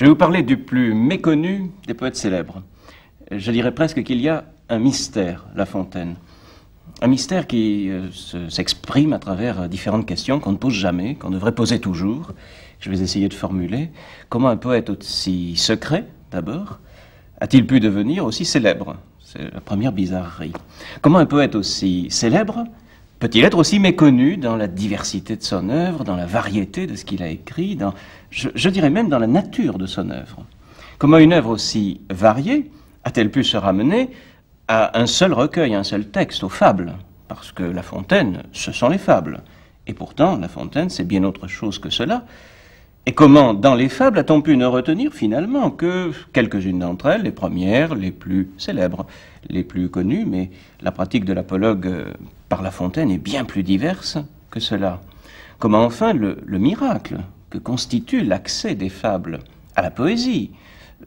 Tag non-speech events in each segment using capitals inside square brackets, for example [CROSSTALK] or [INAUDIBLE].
Je vais vous parler du plus méconnu des poètes célèbres. Je dirais presque qu'il y a un mystère, La Fontaine. Un mystère qui euh, s'exprime à travers différentes questions qu'on ne pose jamais, qu'on devrait poser toujours. Je vais essayer de formuler. Comment un poète aussi secret, d'abord, a-t-il pu devenir aussi célèbre? C'est la première bizarrerie. Comment un poète aussi célèbre peut-il être aussi méconnu dans la diversité de son œuvre, dans la variété de ce qu'il a écrit, je, dirais même dans la nature de son œuvre? Comment une œuvre aussi variée a-t-elle pu se ramener à un seul recueil, un seul texte, aux fables? Parce que La Fontaine, ce sont les fables. Et pourtant, La Fontaine, c'est bien autre chose que cela. Et comment, dans les fables, a-t-on pu ne retenir finalement que quelques-unes d'entre elles, les premières, les plus célèbres, les plus connues, mais la pratique de l'apologue euh, par La Fontaine est bien plus diverse que cela? Comment enfin le, miracle que constitue l'accès des fables à la poésie,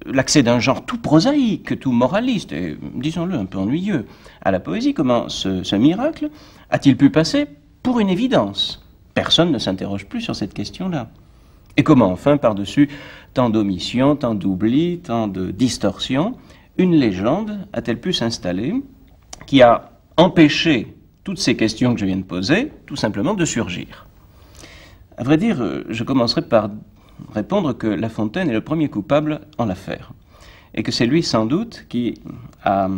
l'accès d'un genre tout prosaïque, tout moraliste, et disons-le un peu ennuyeux, à la poésie, comment ce miracle a-t-il pu passer pour une évidence? Personne ne s'interroge plus sur cette question-là. Et comment enfin, par-dessus tant d'omissions, tant d'oublis, tant de distorsions, une légende a-t-elle pu s'installer qui a empêché toutes ces questions que je viens de poser, tout simplement de surgir? À vrai dire, je commencerai par répondre que La Fontaine est le premier coupable en l'affaire, et que c'est lui sans doute qui a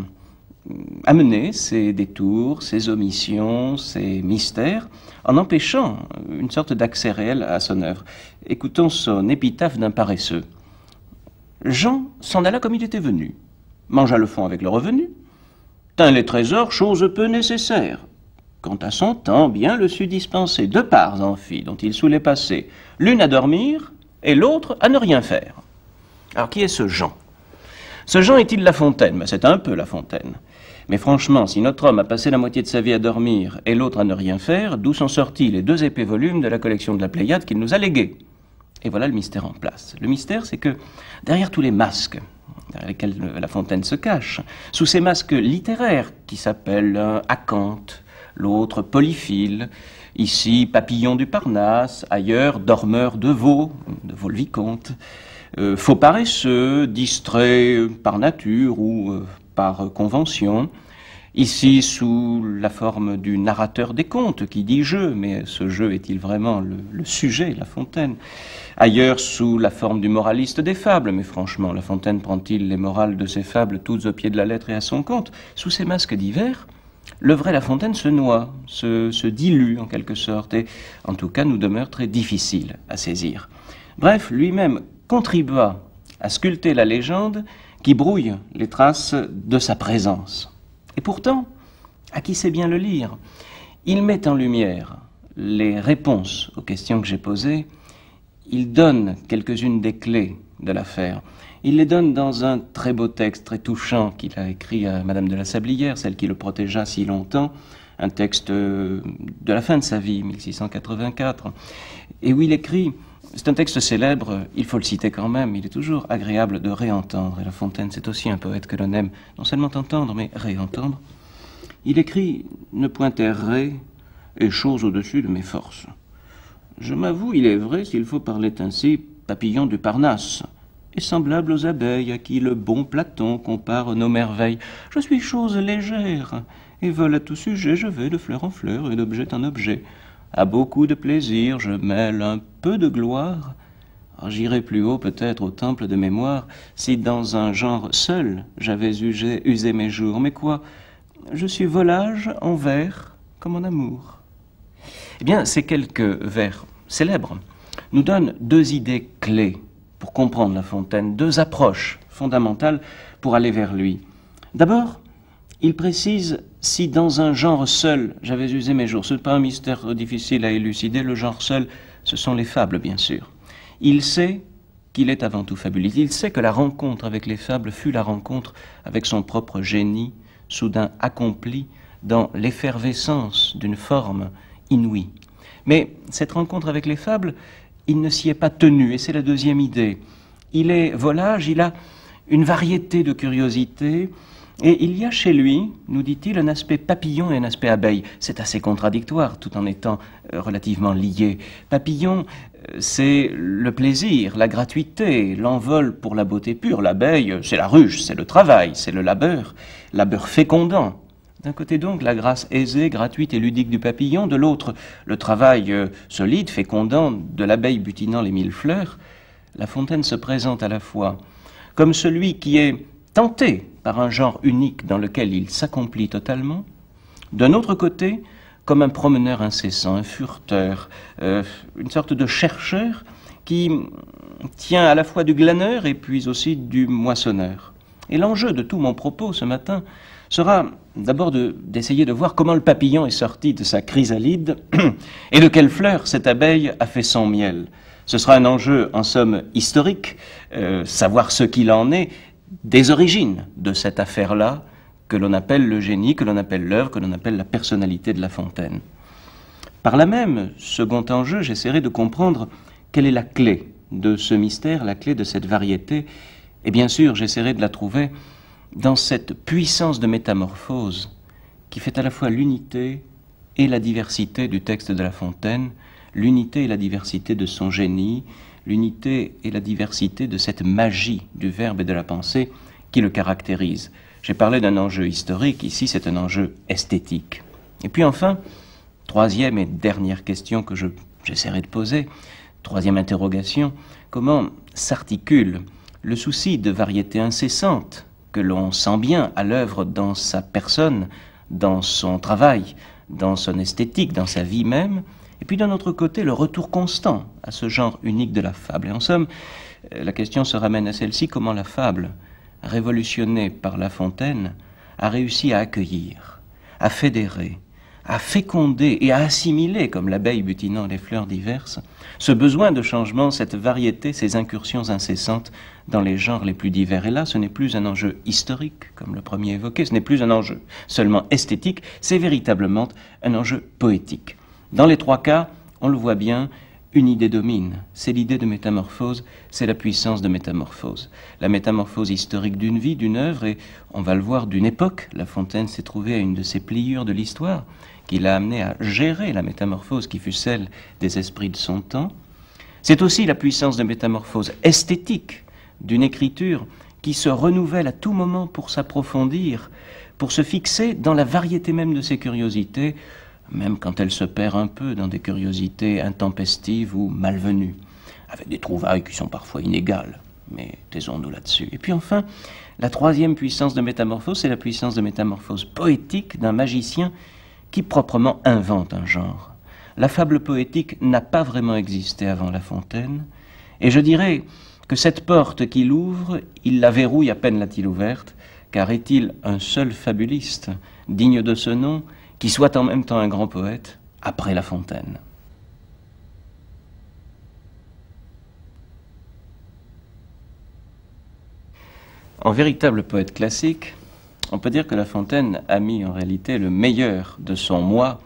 amener ces détours, ces omissions, ces mystères, en empêchant une sorte d'accès réel à son œuvre. Écoutons son épitaphe d'un paresseux. Jean s'en alla comme il était venu, mangea le fond avec le revenu, tint les trésors, chose peu nécessaire. Quant à son temps, bien le sut dispenser, deux parts en fit, dont il soulait passer, l'une à dormir et l'autre à ne rien faire. Alors qui est ce Jean? Ce Jean est-il La Fontaine? Mais c'est un peu La Fontaine. Mais franchement, si notre homme a passé la moitié de sa vie à dormir et l'autre à ne rien faire, d'où sont sortis les deux épais volumes de la collection de la Pléiade qu'il nous a légués? Et voilà le mystère en place. Le mystère, c'est que derrière tous les masques, derrière lesquels La Fontaine se cache, sous ces masques littéraires qui s'appellent Acanthe, l'autre Polyphile, ici Papillon du Parnasse, ailleurs Dormeur de Vaux, de Vaux-le-Vicomte, euh, faux paresseux, distrait par nature ou euh, par convention, ici sous la forme du narrateur des contes qui dit jeu, mais ce jeu est-il vraiment le, sujet, La Fontaine? Ailleurs sous la forme du moraliste des fables, mais franchement, La Fontaine prend-il les morales de ses fables toutes au pied de la lettre et à son compte? Sous ces masques divers, le vrai La Fontaine se noie, se, se dilue en quelque sorte, et en tout cas nous demeure très difficile à saisir. Bref, lui-même contribua à sculpter la légende qui brouille les traces de sa présence. Et pourtant, à qui sait bien le lire, il met en lumière les réponses aux questions que j'ai posées, il donne quelques-unes des clés de l'affaire. Il les donne dans un très beau texte, très touchant, qu'il a écrit à Madame de la Sablière, celle qui le protégea si longtemps, un texte de la fin de sa vie, 1684, et où il écrit c'est un texte célèbre, il faut le citer quand même, il est toujours agréable de réentendre, et La Fontaine, c'est aussi un poète que l'on aime non seulement entendre, mais réentendre. Il écrit Ne point errer et chose au-dessus de mes forces. Je m'avoue, il est vrai, s'il faut parler ainsi, papillon du Parnasse, et semblable aux abeilles à qui le bon Platon compare nos merveilles. Je suis chose légère, et vole à tout sujet, je vais de fleur en fleur et d'objet en objet. À beaucoup de plaisir, je mêle un peu de gloire. J'irai plus haut peut-être au temple de mémoire, si dans un genre seul j'avais usé, mes jours. Mais quoi? Je suis volage en vers comme en amour. Eh bien, ces quelques vers célèbres nous donnent deux idées clés pour comprendre La Fontaine, deux approches fondamentales pour aller vers lui. D'abord, il précise si dans un genre seul j'avais usé mes jours. Ce n'est pas un mystère difficile à élucider. Le genre seul, ce sont les fables, bien sûr. Il sait qu'il est avant tout fabuliste. Il sait que la rencontre avec les fables fut la rencontre avec son propre génie, soudain accompli dans l'effervescence d'une forme inouïe. Mais cette rencontre avec les fables, il ne s'y est pas tenu, et c'est la deuxième idée. Il est volage, il a une variété de curiosités, et il y a chez lui, nous dit-il, un aspect papillon et un aspect abeille. C'est assez contradictoire tout en étant euh, relativement lié. Papillon, c'est le plaisir, la gratuité, l'envol pour la beauté pure. L'abeille, c'est la ruche, c'est le travail, c'est le labeur, labeur fécondant. D'un côté donc la grâce aisée, gratuite et ludique du papillon, de l'autre le travail euh, solide, fécondant de l'abeille butinant les mille fleurs. La fontaine se présente à la fois comme celui qui est tenté par un genre unique dans lequel il s'accomplit totalement, d'un autre côté comme un promeneur incessant, un furteur, euh, une sorte de chercheur qui tient à la fois du glaneur et puis aussi du moissonneur. Et l'enjeu de tout mon propos ce matin sera d'abord d'essayer de, voir comment le papillon est sorti de sa chrysalide [CLEARS THROAT] et de quelle fleur cette abeille a fait son miel. Ce sera un enjeu en somme historique, euh, savoir ce qu'il en est des origines de cette affaire-là, que l'on appelle le génie, que l'on appelle l'œuvre, que l'on appelle la personnalité de La Fontaine. Par là même, second enjeu, j'essaierai de comprendre quelle est la clé de ce mystère, la clé de cette variété, et bien sûr, j'essaierai de la trouver dans cette puissance de métamorphose qui fait à la fois l'unité et la diversité du texte de La Fontaine, l'unité et la diversité de son génie, l'unité et la diversité de cette magie du verbe et de la pensée qui le caractérise. J'ai parlé d'un enjeu historique, ici c'est un enjeu esthétique. Et puis enfin, troisième et dernière question que j'essaierai de poser, troisième interrogation, comment s'articule le souci de variété incessante que l'on sent bien à l'œuvre dans sa personne, dans son travail, dans son esthétique, dans sa vie même, et puis d'un autre côté le retour constant à ce genre unique de la fable. Et en somme, la question se ramène à celle-ci, comment la fable révolutionné par La Fontaine, a réussi à accueillir, à fédérer, à féconder et à assimiler, comme l'abeille butinant les fleurs diverses, ce besoin de changement, cette variété, ces incursions incessantes dans les genres les plus divers. Et là, ce n'est plus un enjeu historique, comme le premier évoqué, ce n'est plus un enjeu seulement esthétique, c'est véritablement un enjeu poétique. Dans les trois cas, on le voit bien, une idée domine. C'est l'idée de métamorphose, c'est la puissance de métamorphose. La métamorphose historique d'une vie, d'une œuvre, et on va le voir d'une époque. La Fontaine s'est trouvée à une de ces pliures de l'histoire qui l'a amené à gérer la métamorphose qui fut celle des esprits de son temps. C'est aussi la puissance de métamorphose esthétique d'une écriture qui se renouvelle à tout moment pour s'approfondir, pour se fixer dans la variété même de ses curiosités, même quand elle se perd un peu dans des curiosités intempestives ou malvenues, avec des trouvailles qui sont parfois inégales. Mais taisons-nous là-dessus. Et puis enfin, la troisième puissance de métamorphose, c'est la puissance de métamorphose poétique d'un magicien qui proprement invente un genre. La fable poétique n'a pas vraiment existé avant La Fontaine, et je dirais que cette porte qu'il ouvre, il la verrouille à peine l'a-t-il ouverte, car est-il un seul fabuliste digne de ce nom qui soit en même temps un grand poète après La Fontaine. En véritable poète classique, on peut dire que La Fontaine a mis en réalité le meilleur de son moi,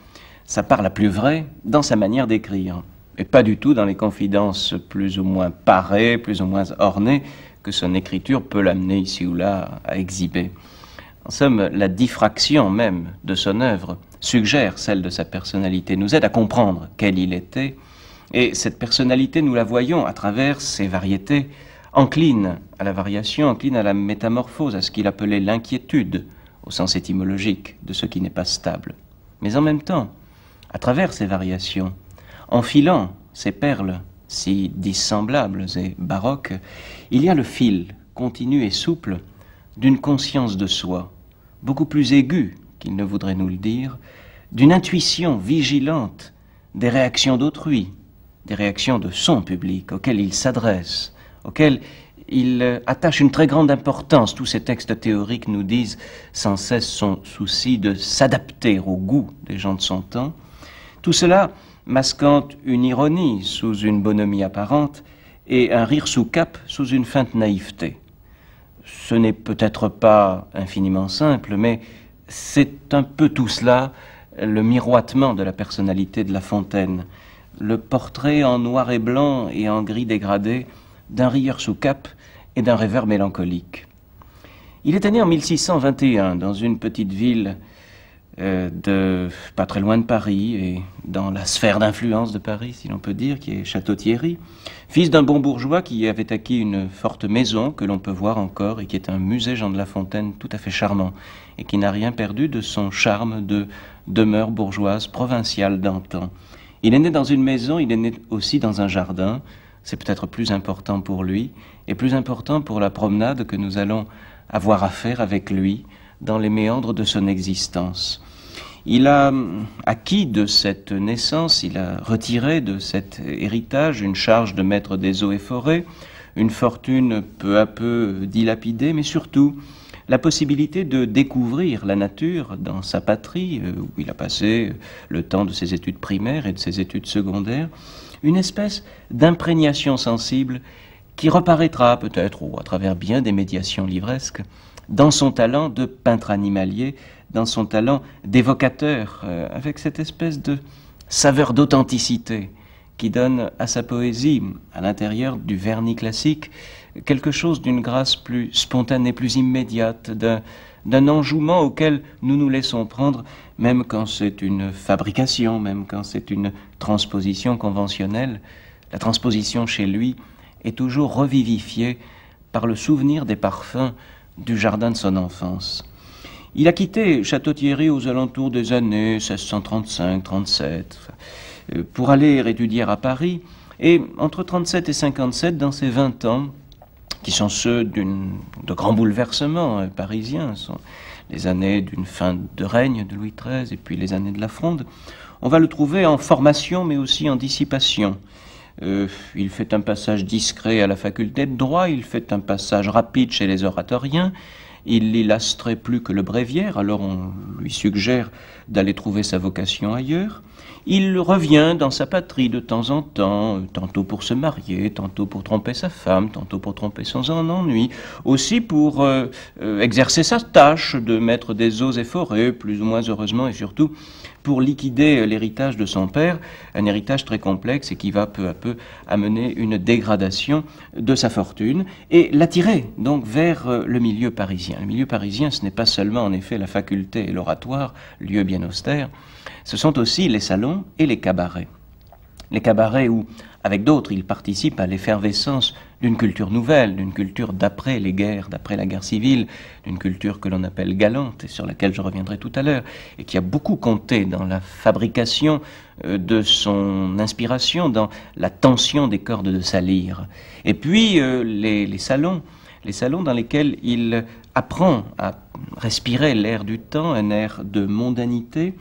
sa part la plus vraie, dans sa manière d'écrire, et pas du tout dans les confidences plus ou moins parées, plus ou moins ornées, que son écriture peut l'amener ici ou là à exhiber. En somme, la diffraction même de son œuvre suggère celle de sa personnalité, nous aide à comprendre quel il était, et cette personnalité, nous la voyons à travers ses variétés, encline à la variation, encline à la métamorphose, à ce qu'il appelait l'inquiétude, au sens étymologique, de ce qui n'est pas stable. Mais en même temps, à travers ces variations, enfilant ces perles si dissemblables et baroques, il y a le fil continu et souple d'une conscience de soi, beaucoup plus aigu qu'il ne voudrait nous le dire, d'une intuition vigilante des réactions d'autrui, des réactions de son public auxquelles il s'adresse, auxquelles il attache une très grande importance. Tous ces textes théoriques nous disent sans cesse son souci de s'adapter au goût des gens de son temps. Tout cela masquant une ironie sous une bonhomie apparente et un rire sous cap sous une feinte naïveté ce n'est peut-être pas infiniment simple, mais c'est un peu tout cela, le miroitement de la personnalité de La Fontaine, le portrait en noir et blanc et en gris dégradé d'un rieur sous cap et d'un rêveur mélancolique. Il était né en 1621 dans une petite ville euh, de pas très loin de Paris et dans la sphère d'influence de Paris, si l'on peut dire, qui est Château-Thierry, fils d'un bon bourgeois qui avait acquis une forte maison que l'on peut voir encore et qui est un musée Jean de La Fontaine tout à fait charmant et qui n'a rien perdu de son charme de demeure bourgeoise provinciale d'antan. Il est né dans une maison, il est né aussi dans un jardin, c'est peut-être plus important pour lui et plus important pour la promenade que nous allons avoir à faire avec lui dans les méandres de son existence. Il a acquis de cette naissance, il a retiré de cet héritage une charge de maître des eaux et forêts, une fortune peu à peu dilapidée, mais surtout la possibilité de découvrir la nature dans sa patrie, euh, où il a passé le temps de ses études primaires et de ses études secondaires, une espèce d'imprégnation sensible qui reparaîtra peut-être, ou à travers bien des médiations livresques, dans son talent de peintre animalier, dans son talent d'évocateur, euh, avec cette espèce de saveur d'authenticité qui donne à sa poésie, à l'intérieur du vernis classique, quelque chose d'une grâce plus spontanée, plus immédiate, d'un enjouement auquel nous nous laissons prendre, même quand c'est une fabrication, même quand c'est une transposition conventionnelle. La transposition chez lui est toujours revivifiée par le souvenir des parfums du jardin de son enfance. Il a quitté Château-Thierry aux alentours des années 1635-37 euh, pour aller étudier à Paris. Et entre 37 et 57, dans ces 20 ans, qui sont ceux de grands bouleversements euh, parisiens, sont les années d'une fin de règne de Louis XIII et puis les années de la Fronde, on va le trouver en formation mais aussi en dissipation. Euh, il fait un passage discret à la faculté de droit, il fait un passage rapide chez les oratoriens, il l'illustrait plus que le bréviaire, alors on lui suggère d'aller trouver sa vocation ailleurs. Il revient dans sa patrie de temps en temps, tantôt pour se marier, tantôt pour tromper sa femme, tantôt pour tromper son ennui, aussi pour euh, euh, exercer sa tâche de maître des eaux et forêts, plus ou moins heureusement, et surtout pour liquider l'héritage de son père, un héritage très complexe et qui va peu à peu amener une dégradation de sa fortune et l'attirer donc vers euh, le milieu parisien. Le milieu parisien, ce n'est pas seulement en effet la faculté et l'oratoire, lieu bien austère, ce sont aussi les salons et les cabarets. Les cabarets où, avec d'autres, il participe à l'effervescence d'une culture nouvelle, d'une culture d'après les guerres, d'après la guerre civile, d'une culture que l'on appelle galante et sur laquelle je reviendrai tout à l'heure, et qui a beaucoup compté dans la fabrication euh, de son inspiration, dans la tension des cordes de sa lyre. Et puis euh, les, les salons, les salons dans lesquels il apprend à respirer l'air du temps, un air de mondanité,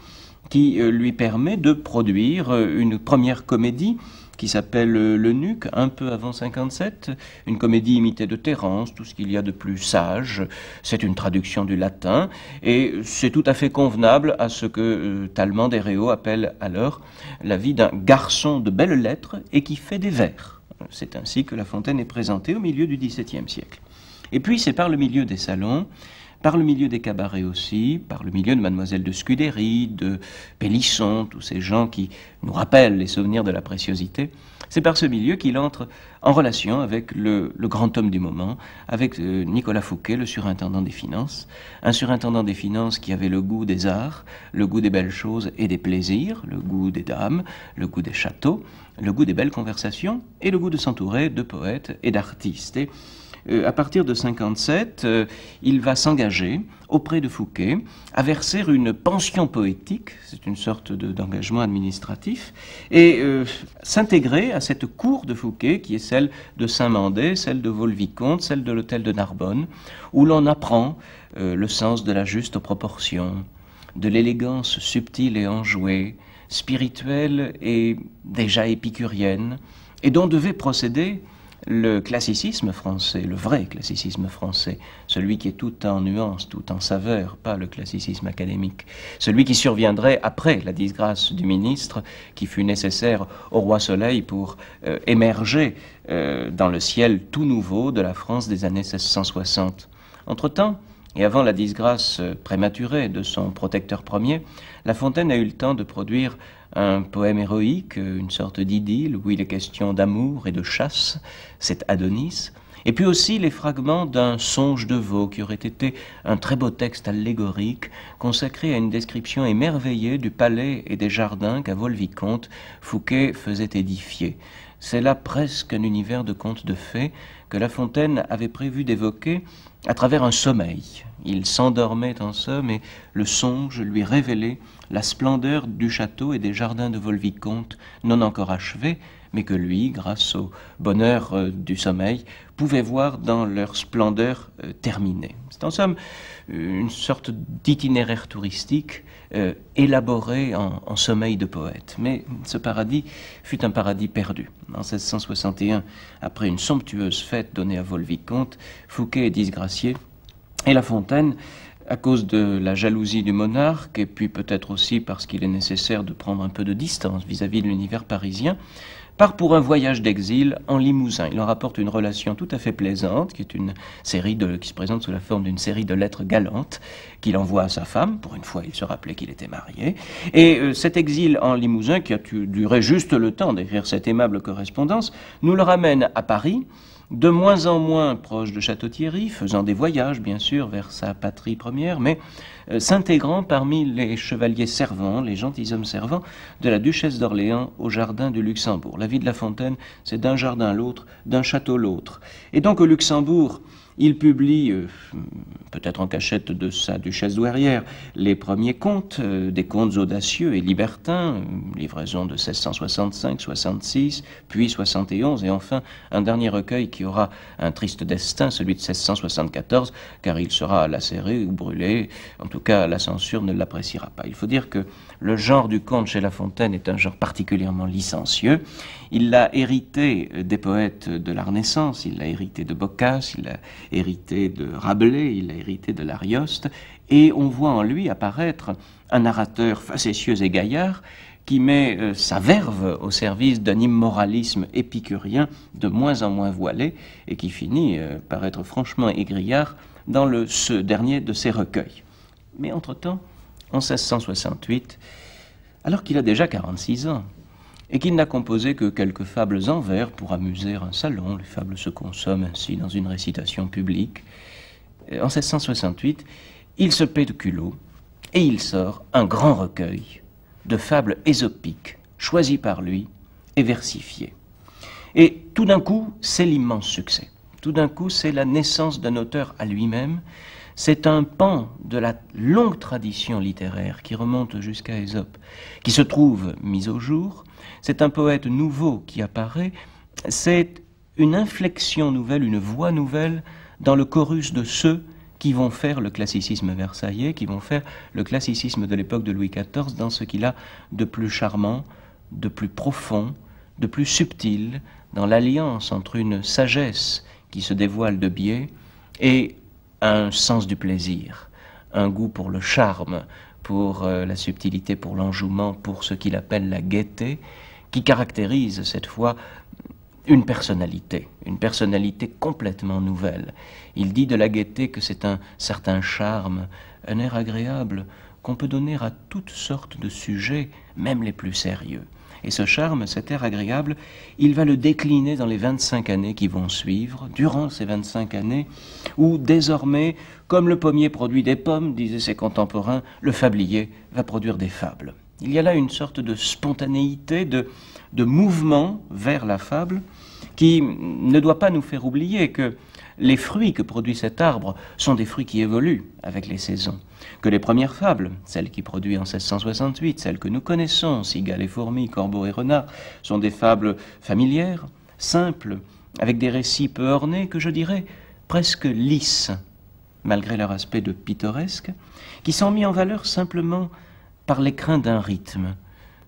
qui euh, lui permet de produire euh, une première comédie qui s'appelle euh, Le Nuc, un peu avant 57, une comédie imitée de Terence, tout ce qu'il y a de plus sage. C'est une traduction du latin et c'est tout à fait convenable à ce que Talmand et Réau appelle alors la vie d'un garçon de belles lettres et qui fait des vers. C'est ainsi que La Fontaine est présentée au milieu du XVIIe siècle. Et puis c'est par le milieu des salons par le milieu des cabarets aussi, par le milieu de Mademoiselle de Scudéry, de Pélisson, tous ces gens qui nous rappellent les souvenirs de la préciosité. C'est par ce milieu qu'il entre en relation avec le, grand homme du moment, avec euh, Nicolas Fouquet, le surintendant des finances. Un surintendant des finances qui avait le goût des arts, le goût des belles choses et des plaisirs, le goût des dames, le goût des châteaux, le goût des belles conversations et le goût de s'entourer de poètes et d'artistes. Euh, à partir de 57, euh, il va s'engager auprès de Fouquet à verser une pension poétique, c'est une sorte d'engagement administratif, et euh, s'intégrer à cette cour de Fouquet qui est celle de Saint-Mandé, celle de Vaux-le-Vicomte, celle de l'hôtel de Narbonne, où l'on apprend le sens de la juste proportion, de l'élégance subtile et enjouée, spirituelle et déjà épicurienne, et dont devait procéder le classicisme français, le vrai classicisme français, celui qui est tout en nuances, tout en saveur, pas le classicisme académique, celui qui surviendrait après la disgrâce du ministre qui fut nécessaire au roi Soleil pour euh, émerger euh, dans le ciel tout nouveau de la France des années 1660. Entre-temps, et avant la disgrâce prématurée de son protecteur premier, La Fontaine a eu le temps de produire un poème héroïque, une sorte d'idylle où il est question d'amour et de chasse, c'est Adonis, Et puis aussi les fragments d'un songe de veau qui aurait été un très beau texte allégorique consacré à une description émerveillée du palais et des jardins qu'à Volvicomte Fouquet faisait édifier. C'est là presque un univers de contes de fées que La Fontaine avait prévu d'évoquer à travers un sommeil. Il s'endormait en somme et le songe lui révélait la splendeur du château et des jardins de Volvicomte non encore achevés, mais que lui, grâce au bonheur euh, du sommeil, pouvait voir dans leur splendeur euh, terminée. C'est en somme une sorte d'itinéraire touristique euh, élaboré en, sommeil de poète. Mais ce paradis fut un paradis perdu. En 1661, après une somptueuse fête donnée à Volvicomte, Fouquet est disgracié et La Fontaine à cause de la jalousie du monarque, et puis peut-être aussi parce qu'il est nécessaire de prendre un peu de distance vis-à-vis -vis de l'univers parisien, part pour un voyage d'exil en Limousin. Il en rapporte une relation tout à fait plaisante, qui est une série de, qui se présente sous la forme d'une série de lettres galantes qu'il envoie à sa femme. Pour une fois, il se rappelait qu'il était marié. Et euh, cet exil en Limousin, qui a duré juste le temps d'écrire cette aimable correspondance, nous le ramène à Paris de moins en moins proche de Château-Thierry, faisant des voyages, bien sûr, vers sa patrie première, mais euh, s'intégrant parmi les chevaliers servants, les gentilshommes servants de la duchesse d'Orléans au jardin du Luxembourg. La vie de La Fontaine, c'est d'un jardin l'autre, d'un château l'autre. Et donc au Luxembourg, il publie, euh, peut-être en cachette de sa duchesse douairière, les premiers contes, euh, des contes audacieux et libertins, livraison de 1665, 66, puis 71, et enfin un dernier recueil qui aura un triste destin, celui de 1674, car il sera lacéré ou brûlé. En tout cas, la censure ne l'appréciera pas. Il faut dire que le genre du conte chez La Fontaine est un genre particulièrement licencieux. Il l'a hérité des poètes de la Renaissance, il l'a hérité de Boccace, il l'a hérité de Rabelais, il l'a hérité de l'Arioste, et on voit en lui apparaître un narrateur facétieux et gaillard qui met euh, sa verve au service d'un immoralisme épicurien de moins en moins voilé et qui finit euh, par être franchement égrillard dans le, ce dernier de ses recueils. Mais entre-temps, en 1668, alors qu'il a déjà 46 ans, et qu'il n'a composé que quelques fables en vers pour amuser un salon, les fables se consomment ainsi dans une récitation publique, en 1668, il se paie de culot et il sort un grand recueil de fables ésopiques, choisies par lui et versifiées. Et tout d'un coup, c'est l'immense succès. Tout d'un coup, c'est la naissance d'un auteur à lui-même c'est un pan de la longue tradition littéraire qui remonte jusqu'à Ésope, qui se trouve mis au jour. C'est un poète nouveau qui apparaît. C'est une inflexion nouvelle, une voix nouvelle dans le chorus de ceux qui vont faire le classicisme versaillais, qui vont faire le classicisme de l'époque de Louis XIV dans ce qu'il a de plus charmant, de plus profond, de plus subtil, dans l'alliance entre une sagesse qui se dévoile de biais et un sens du plaisir, un goût pour le charme, pour euh, la subtilité, pour l'enjouement, pour ce qu'il appelle la gaieté, qui caractérise cette fois une personnalité, une personnalité complètement nouvelle. Il dit de la gaieté que c'est un certain charme, un air agréable qu'on peut donner à toutes sortes de sujets, même les plus sérieux. Et ce charme, cet air agréable, il va le décliner dans les 25 années qui vont suivre, durant ces 25 années, où désormais, comme le pommier produit des pommes, disaient ses contemporains, le fablier va produire des fables. Il y a là une sorte de spontanéité, de, de mouvement vers la fable, qui ne doit pas nous faire oublier que les fruits que produit cet arbre sont des fruits qui évoluent avec les saisons, que les premières fables, celles qui produit en 1668, celles que nous connaissons, cigales et fourmis, corbeaux et renards, sont des fables familières, simples, avec des récits peu ornés, que je dirais presque lisses, malgré leur aspect de pittoresque, qui sont mis en valeur simplement par l'écrin d'un rythme,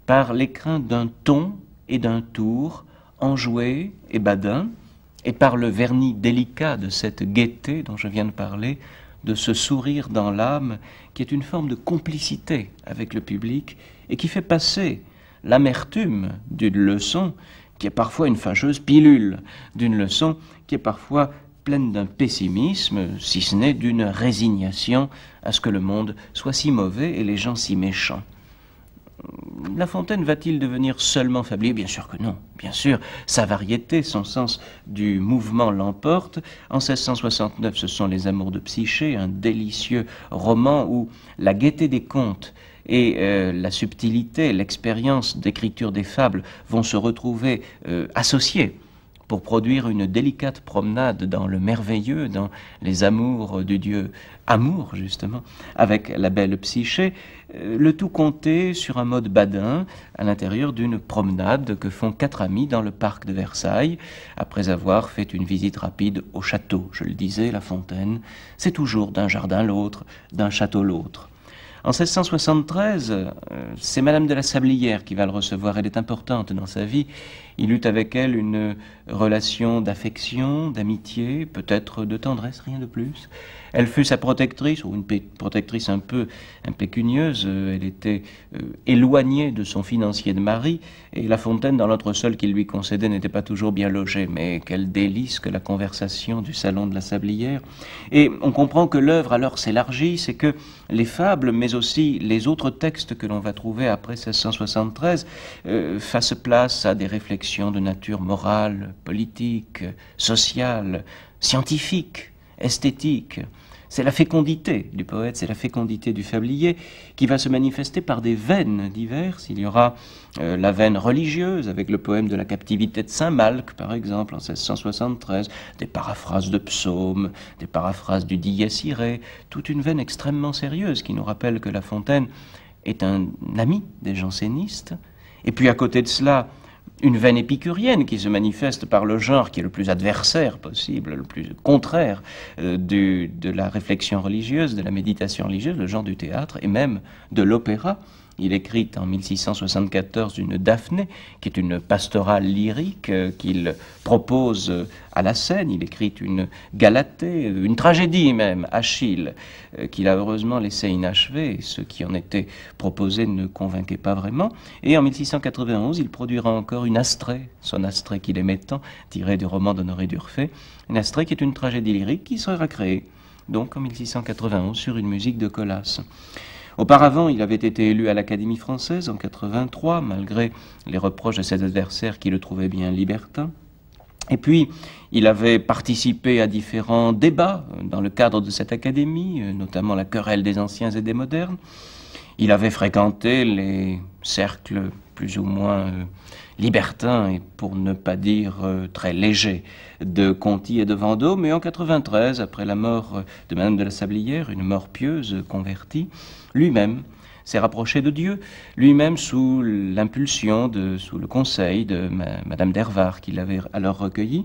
par l'écrin d'un ton et d'un tour enjoué et badin, et par le vernis délicat de cette gaieté dont je viens de parler, de ce sourire dans l'âme qui est une forme de complicité avec le public et qui fait passer l'amertume d'une leçon qui est parfois une fâcheuse pilule, d'une leçon qui est parfois pleine d'un pessimisme, si ce n'est d'une résignation à ce que le monde soit si mauvais et les gens si méchants. La Fontaine va-t-il devenir seulement fablier? Bien sûr que non. Bien sûr, sa variété, son sens du mouvement l'emporte. En 1669, ce sont Les Amours de Psyché, un délicieux roman où la gaieté des contes et euh, la subtilité, l'expérience d'écriture des fables vont se retrouver euh, associées pour produire une délicate promenade dans le merveilleux, dans les amours du Dieu amour, justement, avec la belle psyché, le tout compté sur un mode badin à l'intérieur d'une promenade que font quatre amis dans le parc de Versailles, après avoir fait une visite rapide au château. Je le disais, la fontaine, c'est toujours d'un jardin l'autre, d'un château l'autre. En 1673, euh, c'est Madame de la Sablière qui va le recevoir. Elle est importante dans sa vie. Il eut avec elle une relation d'affection, d'amitié, peut-être de tendresse, rien de plus. Elle fut sa protectrice, ou une protectrice un peu impécunieuse. Elle était euh, éloignée de son financier de mari, et La Fontaine, dans l'autre sol qu'il lui concédait, n'était pas toujours bien logée. Mais quel délice que la conversation du salon de la Sablière. Et on comprend que l'œuvre alors s'élargit, c'est que les fables, mais aussi les autres textes que l'on va trouver après 1673, euh, fassent place à des réflexions de nature morale, politique, sociale, scientifique, esthétique. C'est la fécondité du poète, c'est la fécondité du fablier qui va se manifester par des veines diverses. Il y aura euh, la veine religieuse avec le poème de la captivité de Saint-Malc, par exemple, en 1673, des paraphrases de psaumes, des paraphrases du Dies toute une veine extrêmement sérieuse qui nous rappelle que La Fontaine est un ami des jansénistes. Et puis à côté de cela, une veine épicurienne qui se manifeste par le genre qui est le plus adversaire possible, le plus contraire euh, de la réflexion religieuse, de la méditation religieuse, le genre du théâtre et même de l'opéra. Il écrit en 1674 une Daphné, qui est une pastorale lyrique euh, qu'il propose euh, à la scène. Il écrit une Galatée, euh, une tragédie même, Achille, qu'il a heureusement laissé inachevé. Ce qui en était proposé ne convainquait pas vraiment. Et en 1691, il produira encore une Astrée, son Astrée qu'il aimait tant, tirée du roman d'Honoré d'Urfé. Une Astrée qui est une tragédie lyrique qui sera créée, donc en 1691, sur une musique de Colas. Auparavant, il avait été élu à l'Académie française en 83, malgré les reproches de ses adversaires qui le trouvaient bien libertin. Et puis, il avait participé à différents débats dans le cadre de cette académie, notamment la querelle des anciens et des modernes. Il avait fréquenté les cercles plus ou moins libertins et pour ne pas dire euh, très légers de Conti et de Vendôme. Mais en 93, après la mort de Madame de la Sablière, une mort pieuse convertie, lui-même s'est rapproché de Dieu, lui-même sous l'impulsion, sous le conseil de Madame d'Hervard, qui l'avait alors recueilli,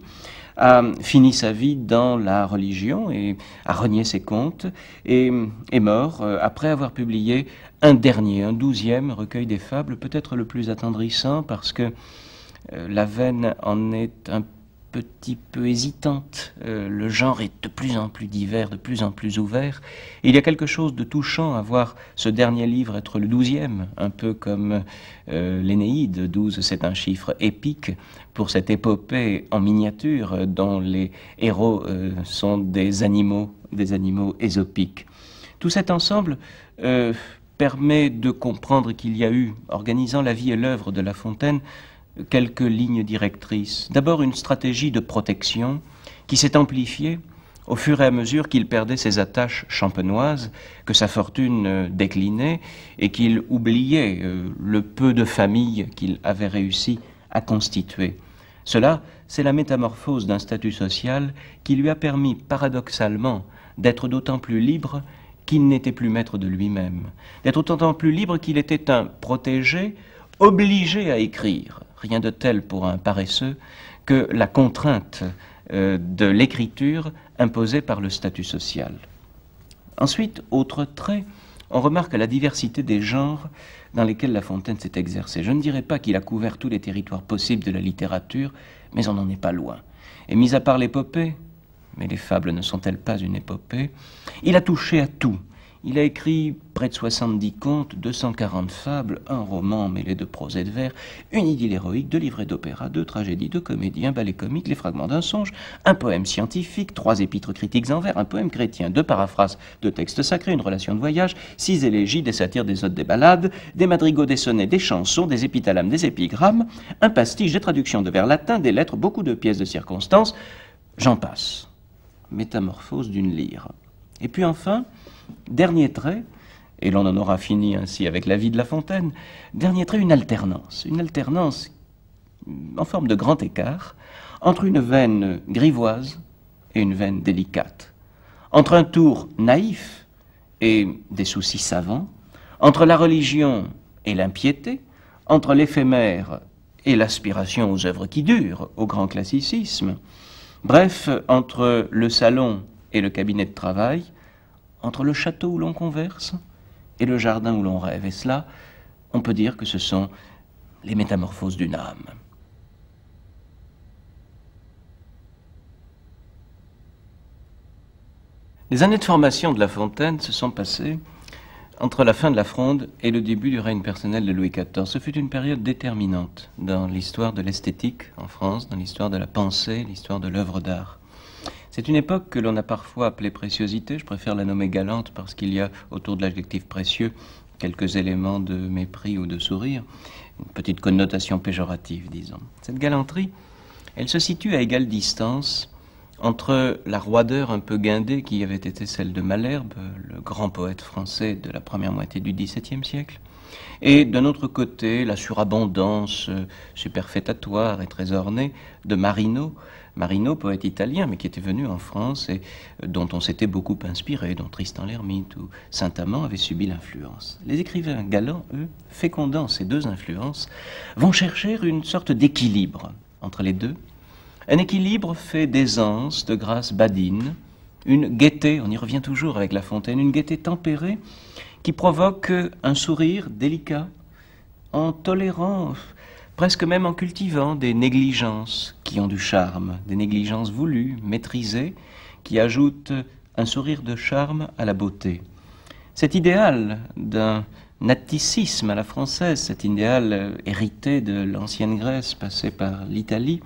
a fini sa vie dans la religion et a renié ses comptes et est mort euh, après avoir publié un dernier, un douzième recueil des fables, peut-être le plus attendrissant parce que euh, la veine en est un petit peu hésitante. Euh, le genre est de plus en plus divers, de plus en plus ouvert. il y a quelque chose de touchant à voir ce dernier livre être le douzième, un peu comme euh, l'Énéide. Douze, c'est un chiffre épique pour cette épopée en miniature dont les héros euh, sont des animaux, des animaux ésopiques. Tout cet ensemble permet de comprendre qu'il y a eu, organisant la vie et l'œuvre de La Fontaine, quelques lignes directrices. D'abord une stratégie de protection qui s'est amplifiée au fur et à mesure qu'il perdait ses attaches champenoises, que sa fortune euh, déclinait et qu'il oubliait euh, le peu de famille qu'il avait réussi à constituer. Cela, c'est la métamorphose d'un statut social qui lui a permis paradoxalement d'être d'autant plus libre qu'il n'était plus maître de lui-même, d'être d'autant plus libre qu'il était un protégé obligé à écrire, rien de tel pour un paresseux que la contrainte euh, de l'écriture imposée par le statut social. Ensuite, autre trait, on remarque la diversité des genres dans lesquels La Fontaine s'est exercée. Je ne dirais pas qu'il a couvert tous les territoires possibles de la littérature, mais on n'en est pas loin. Et mis à part l'épopée, mais les fables ne sont-elles pas une épopée, il a touché à tout. Il a écrit près de 70 contes, 240 fables, un roman mêlé de prose et de vers, une idylle héroïque, deux livrets d'opéra, deux tragédies, deux comédies, un ballet comique, les fragments d'un songe, un poème scientifique, trois épîtres critiques en vers, un poème chrétien, deux paraphrases de textes sacrés, une relation de voyage, six élégies, des satires, des odes, des ballades, des madrigaux, des sonnets, des chansons, des épithalames, des épigrammes, un pastiche, des traductions de vers latins, des lettres, beaucoup de pièces de circonstances, j'en passe. Métamorphose d'une lyre. Et puis enfin, dernier trait, et l'on en aura fini ainsi avec la vie de La Fontaine, dernier trait, une alternance. Une alternance en forme de grand écart entre une veine grivoise et une veine délicate. Entre un tour naïf et des soucis savants, entre la religion et l'impiété, entre l'éphémère et l'aspiration aux œuvres qui durent, au grand classicisme, bref, entre le salon et le cabinet de travail, entre le château où l'on converse et le jardin où l'on rêve. Et cela, on peut dire que ce sont les métamorphoses d'une âme. Les années de formation de La Fontaine se sont passées entre la fin de la Fronde et le début du règne personnel de Louis XIV. Ce fut une période déterminante dans l'histoire de l'esthétique en France, dans l'histoire de la pensée, l'histoire de l'œuvre d'art. C'est une époque que l'on a parfois appelée préciosité, je préfère la nommer galante parce qu'il y a autour de l'adjectif précieux quelques éléments de mépris ou de sourire, une petite connotation péjorative, disons. Cette galanterie, elle se situe à égale distance entre la roideur un peu guindée qui avait été celle de Malherbe, le grand poète français de la première moitié du XVIIe siècle, et d'un autre côté la surabondance superfétatoire et très ornée de Marino, Marino, poète italien, mais qui était venu en France et euh, dont on s'était beaucoup inspiré, dont Tristan l'Hermite ou Saint-Amand avaient subi l'influence. Les écrivains galants, eux, fécondant ces deux influences, vont chercher une sorte d'équilibre entre les deux, un équilibre fait d'aisance, de grâce badine, une gaieté, on y revient toujours avec La Fontaine, une gaieté tempérée qui provoque un sourire délicat en tolérant presque même en cultivant des négligences qui ont du charme, des négligences voulues, maîtrisées, qui ajoutent un sourire de charme à la beauté. Cet idéal d'un naticisme à la française, cet idéal hérité de l'ancienne Grèce passé par l'Italie,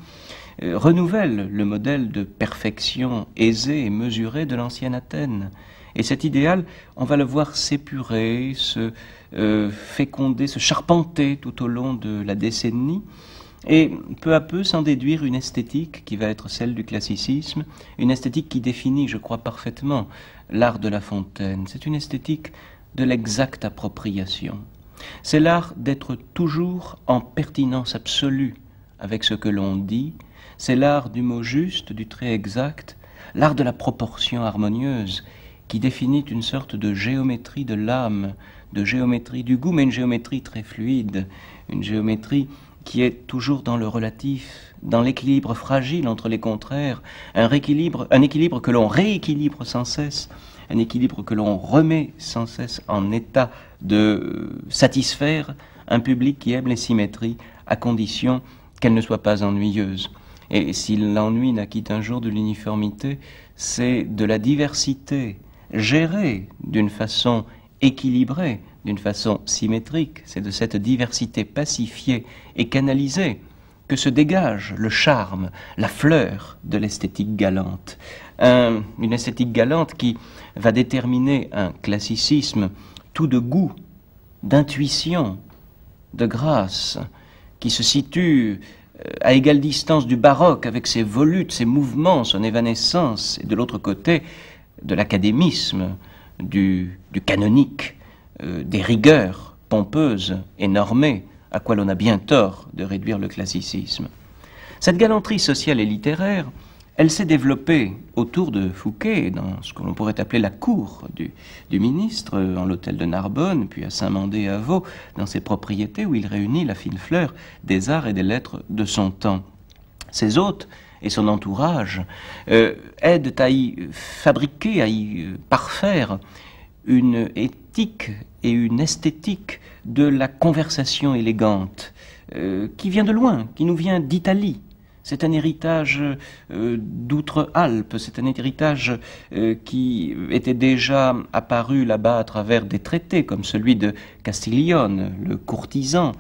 euh, renouvelle le modèle de perfection aisée et mesurée de l'ancienne Athènes. Et cet idéal, on va le voir s'épurer, se euh, féconder, se charpenter tout au long de la décennie, et peu à peu s'en déduire une esthétique qui va être celle du classicisme, une esthétique qui définit, je crois, parfaitement l'art de La Fontaine. C'est une esthétique de l'exacte appropriation. C'est l'art d'être toujours en pertinence absolue avec ce que l'on dit, c'est l'art du mot juste, du trait exact, l'art de la proportion harmonieuse, qui définit une sorte de géométrie de l'âme, de géométrie du goût, mais une géométrie très fluide, une géométrie qui est toujours dans le relatif, dans l'équilibre fragile entre les contraires, un, rééquilibre, un équilibre que l'on rééquilibre sans cesse, un équilibre que l'on remet sans cesse en état de satisfaire un public qui aime les symétries à condition qu'elles ne soient pas ennuyeuses. Et si l'ennui naquit un jour de l'uniformité, c'est de la diversité gérée d'une façon équilibrée d'une façon symétrique, c'est de cette diversité pacifiée et canalisée que se dégage le charme, la fleur de l'esthétique galante. une esthétique galante qui va déterminer un classicisme tout de goût, d'intuition, de grâce, qui se situe euh, à égale distance du baroque avec ses volutes, ses mouvements, son évanescence, et de l'autre côté de l'académisme, du, canonique, euh, des rigueurs pompeuses et normées, à quoi l'on a bien tort de réduire le classicisme. Cette galanterie sociale et littéraire, elle s'est développée autour de Fouquet, dans ce que l'on pourrait appeler la cour du, ministre, en l'hôtel de Narbonne, puis à Saint-Mandé à Vaux, dans ses propriétés où il réunit la fine fleur des arts et des lettres de son temps. Ses hôtes et son entourage euh, aident à y fabriquer, à y euh, parfaire une éthique et une esthétique de la conversation élégante, euh, qui vient de loin, qui nous vient d'Italie, c'est un héritage d'outre-Alpes, c'est un héritage qui était déjà apparu là-bas à travers des traités comme celui de Castiglione, le courtisan,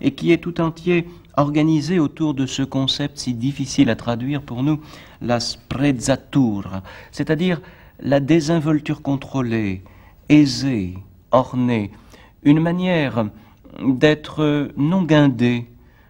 et qui est tout entier organisé autour de ce concept si difficile à traduire pour nous, la sprezzatura, c'est-à-dire la désinvolture contrôlée, aisée, ornée, une manière d'être non guindé,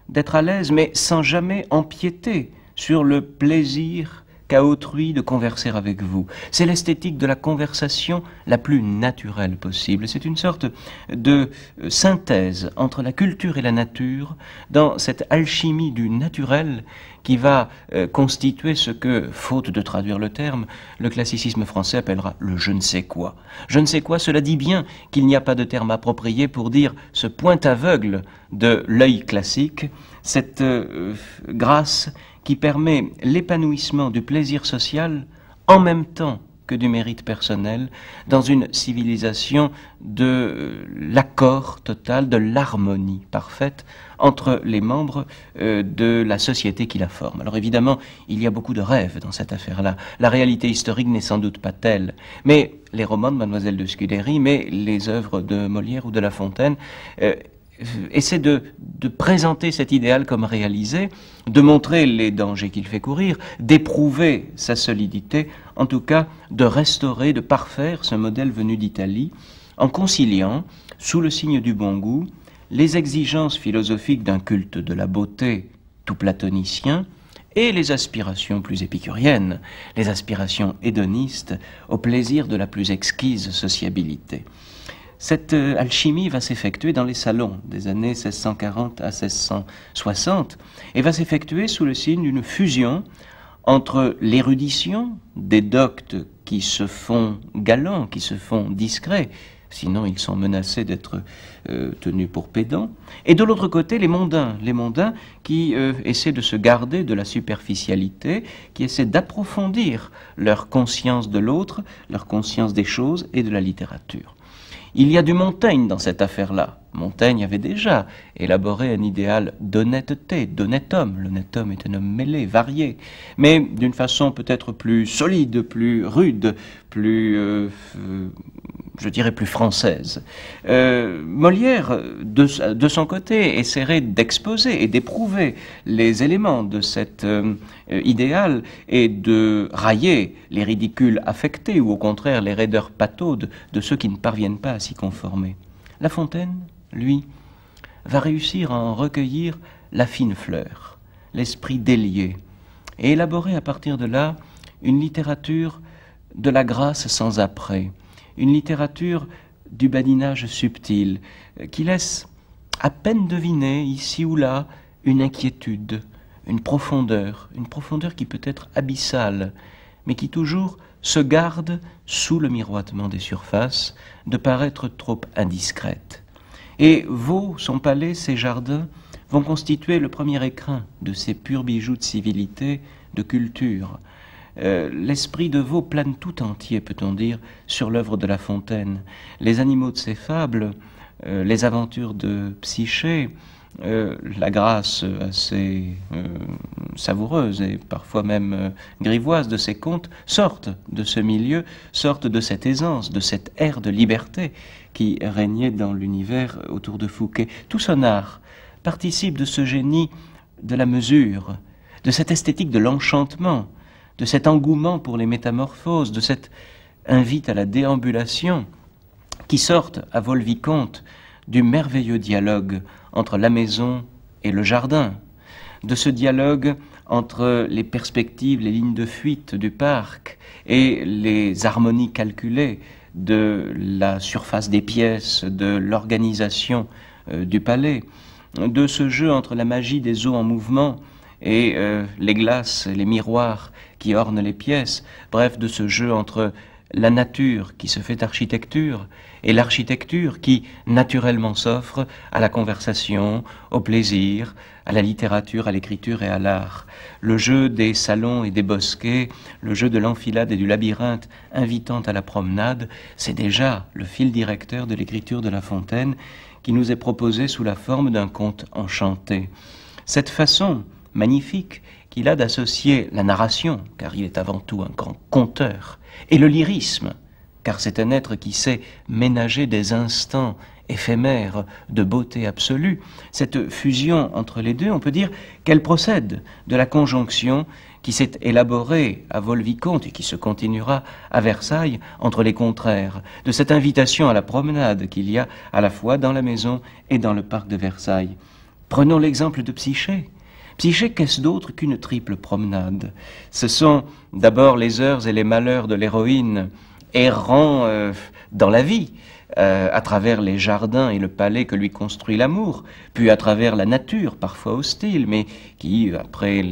d'être à l'aise, mais sans jamais empiéter sur le plaisir qu'à autrui de converser avec vous. C'est l'esthétique de la conversation la plus naturelle possible. C'est une sorte de synthèse entre la culture et la nature dans cette alchimie du naturel qui va euh, constituer ce que, faute de traduire le terme, le classicisme français appellera le je ne sais quoi. Je ne sais quoi, cela dit bien qu'il n'y a pas de terme approprié pour dire ce point aveugle de l'œil classique, cette euh, grâce qui permet l'épanouissement du plaisir social en même temps que du mérite personnel dans une civilisation de l'accord total, de l'harmonie parfaite entre les membres euh, de la société qui la forme. Alors évidemment, il y a beaucoup de rêves dans cette affaire-là. La réalité historique n'est sans doute pas telle, mais les romans de Mademoiselle de Scudéry, mais les œuvres de Molière ou de La Fontaine euh, essaie de, présenter cet idéal comme réalisé, de montrer les dangers qu'il fait courir, d'éprouver sa solidité, en tout cas de restaurer, de parfaire ce modèle venu d'Italie, en conciliant, sous le signe du bon goût, les exigences philosophiques d'un culte de la beauté tout platonicien, et les aspirations plus épicuriennes, les aspirations hédonistes au plaisir de la plus exquise sociabilité. Cette euh, alchimie va s'effectuer dans les salons des années 1640 à 1660 et va s'effectuer sous le signe d'une fusion entre l'érudition des doctes qui se font galants, qui se font discrets, sinon ils sont menacés d'être euh, tenus pour pédants, et de l'autre côté les mondains, les mondains qui euh, essaient de se garder de la superficialité, qui essaient d'approfondir leur conscience de l'autre, leur conscience des choses et de la littérature. Il y a du Montaigne dans cette affaire-là. Montaigne avait déjà élaboré un idéal d'honnêteté, d'honnête homme. L'honnête homme est un homme mêlé, varié, mais d'une façon peut-être plus solide, plus rude, plus euh, euh, je dirais, plus française. Euh, Molière, de, son côté, essaierait d'exposer et d'éprouver les éléments de cet euh, idéal et de railler les ridicules affectés ou au contraire les raideurs pataudes de ceux qui ne parviennent pas à s'y conformer. La Fontaine, lui, va réussir à en recueillir la fine fleur, l'esprit délié, et élaborer à partir de là une littérature de la grâce sans après, une littérature du badinage subtil, euh, qui laisse à peine deviner ici ou là une inquiétude, une profondeur, une profondeur qui peut être abyssale, mais qui toujours se garde sous le miroitement des surfaces de paraître trop indiscrète. Et Vaux, son palais, ses jardins vont constituer le premier écrin de ces purs bijoux de civilité, de culture, euh, l'esprit de veau plane tout entier, peut-on dire, sur l'œuvre de La Fontaine. Les animaux de ses fables, euh, les aventures de Psyché, euh, la grâce assez savoureuse et parfois même grivoise de ses contes sortent de ce milieu, sortent de cette aisance, de cet air de liberté qui régnait dans l'univers autour de Fouquet. Tout son art participe de ce génie de la mesure, de cette esthétique de l'enchantement, de cet engouement pour les métamorphoses, de cette invite à la déambulation, qui sortent à vol-vicomte du merveilleux dialogue entre la maison et le jardin, de ce dialogue entre les perspectives, les lignes de fuite du parc et les harmonies calculées de la surface des pièces, de l'organisation euh, du palais, de ce jeu entre la magie des eaux en mouvement et euh, les glaces, les miroirs qui ornent les pièces, bref, de ce jeu entre la nature qui se fait architecture et l'architecture qui naturellement s'offre à la conversation, au plaisir, à la littérature, à l'écriture et à l'art. Le jeu des salons et des bosquets, le jeu de l'enfilade et du labyrinthe invitant à la promenade, c'est déjà le fil directeur de l'écriture de La Fontaine qui nous est proposé sous la forme d'un conte enchanté. Cette façon magnifique qu'il a d'associer la narration, car il est avant tout un grand conteur, et le lyrisme, car c'est un être qui sait ménager des instants éphémère de beauté absolue, cette fusion entre les deux, on peut dire qu'elle procède de la conjonction qui s'est élaborée à Volvicomte et qui se continuera à Versailles entre les contraires, de cette invitation à la promenade qu'il y a à la fois dans la maison et dans le parc de Versailles. Prenons l'exemple de Psyché. Psyché, qu'est-ce d'autre qu'une triple promenade Ce sont d'abord les heures et les malheurs de l'héroïne errant euh, dans la vie, euh, à travers les jardins et le palais que lui construit l'amour, puis à travers la nature, parfois hostile, mais qui, après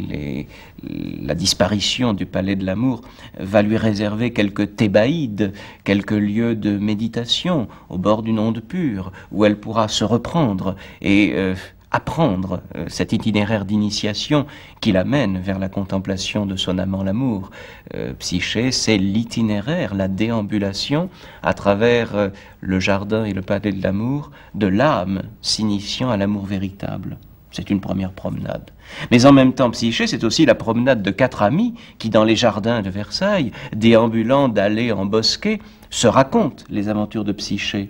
la disparition du palais de l'amour, va lui réserver quelques thébaïdes, quelques lieux de méditation au bord d'une onde pure, où elle pourra se reprendre et euh, apprendre euh, cet itinéraire d'initiation qui l'amène vers la contemplation de son amant l'amour. Euh, psyché, c'est l'itinéraire, la déambulation à travers euh, le jardin et le palais de l'amour de l'âme s'initiant à l'amour véritable. C'est une première promenade. Mais en même temps, Psyché, c'est aussi la promenade de quatre amis qui, dans les jardins de Versailles, déambulant d'allée en bosquet, se racontent les aventures de Psyché.